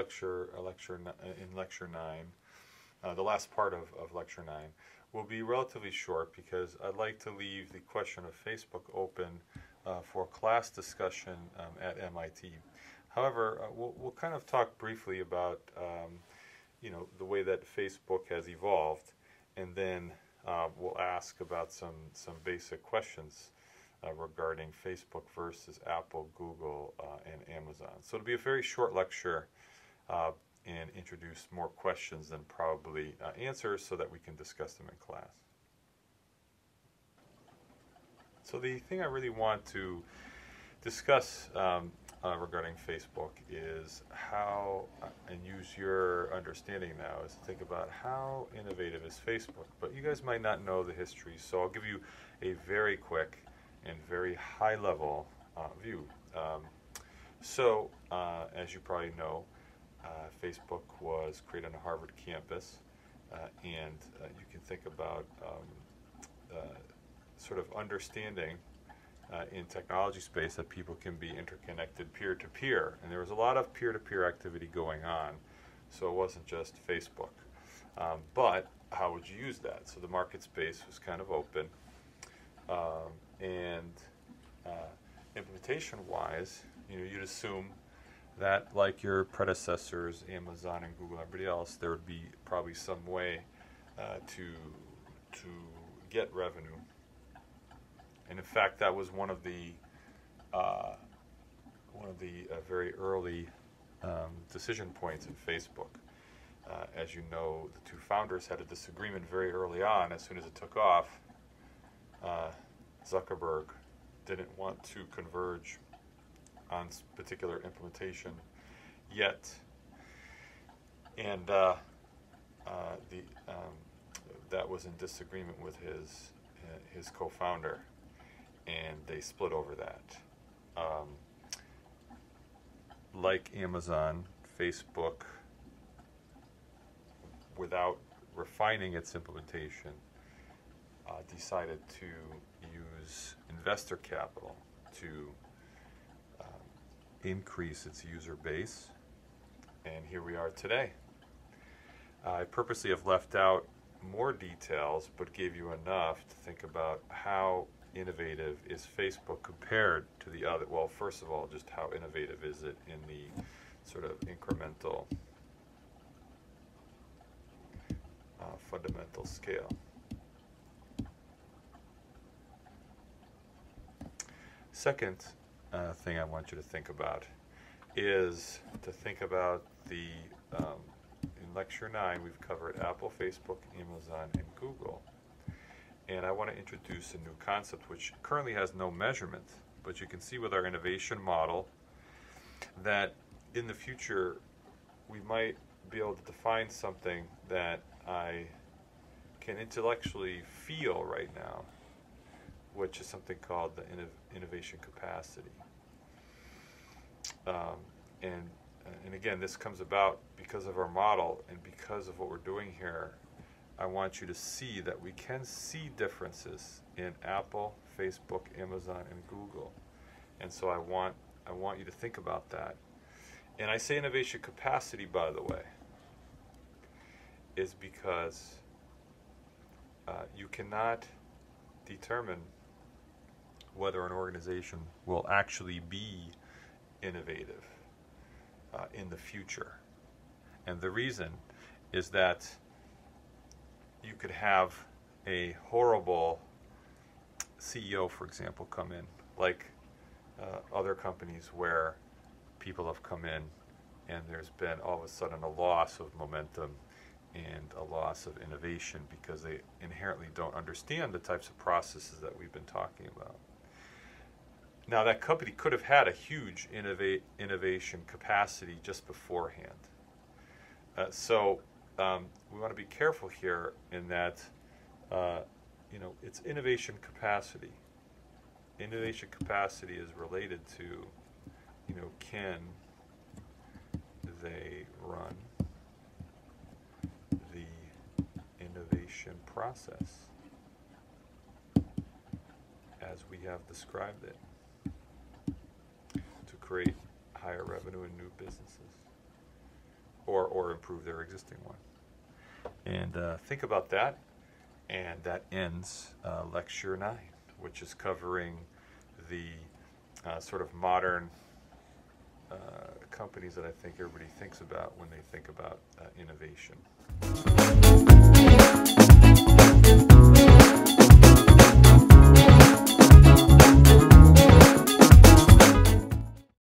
lecture, uh, lecture uh, in lecture nine, uh, the last part of, of lecture nine, will be relatively short because I'd like to leave the question of Facebook open uh, for class discussion um, at MIT. However, we'll, we'll kind of talk briefly about um, you know the way that Facebook has evolved, and then we'll ask about some some basic questions uh, regarding Facebook versus Apple, Google, uh, and Amazon. So it'll be a very short lecture uh, and introduce more questions than probably uh, answers so that we can discuss them in class. So the thing I really want to discuss um, uh, regarding Facebook is how, uh, and use your understanding now, is to think about how innovative is Facebook. But you guys might not know the history, so I'll give you a very quick and very high level uh, view. Um, so, uh, as you probably know, Facebook was created on a Harvard campus, uh, and uh, you can think about um, sort of understanding uh, in technology space that people can be interconnected peer to peer. And there was a lot of peer to peer activity going on, so it wasn't just Facebook. Um, but how would you use that? So the market space was kind of open. Um, and uh, implementation wise, you know, you'd assume that, like your predecessors, Amazon and Google, and everybody else, there would be probably some way uh, to to get revenue. And in fact, that was one of the uh, one of the uh, very early um, decision points in Facebook. Uh, as you know, the two founders had a disagreement very early on. As soon as it took off, uh, Zuckerberg didn't want to converge on particular implementation yet. And uh, uh, the, um, that was in disagreement with his, uh, his co founder, and they split over that. Um, like Amazon, Facebook, without refining its implementation, uh, decided to use investor capital to increase its user base. And here we are today. I purposely have left out more details, but gave you enough to think about how innovative is Facebook compared to the other. Well, first of all, just how innovative is it in the sort of incremental, uh, fundamental scale. Second, uh, thing I want you to think about is to think about the, um, in lecture nine, we've covered Apple, Facebook, Amazon, and Google. And I want to introduce a new concept which currently has no measurement, but you can see with our innovation model that in the future we might be able to define something that I can intellectually feel right now which is something called the innovation capacity. Um, and and again, this comes about because of our model and because of what we're doing here. I want you to see that we can see differences in Apple, Facebook, Amazon, and Google. And so I want I want you to think about that. And I say innovation capacity, by the way, is because uh, you cannot determine whether an organization will actually be innovative uh, in the future. And the reason is that you could have a horrible CEO, for example, come in, like uh, other companies where people have come in and there's been all of a sudden a loss of momentum and a loss of innovation because they inherently don't understand the types of processes that we've been talking about. Now, that company could have had a huge innovate, innovation capacity just beforehand. Uh, so um, we want to be careful here in that, uh, you know, it's innovation capacity. Innovation capacity is related to, you know, can they run the innovation process as we have described it create higher revenue and new businesses. or, or improve their existing one. And uh, think about that. And that ends uh, lecture nine, which is covering the uh, sort of modern uh, companies that I think everybody thinks about when they think about uh, innovation.